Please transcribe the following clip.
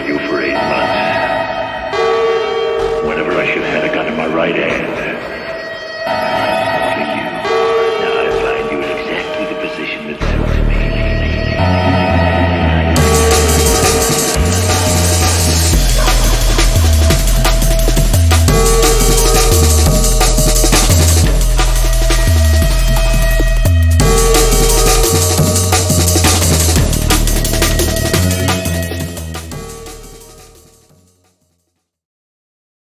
for you for eight months. Whenever I should have had a gun in my right hand.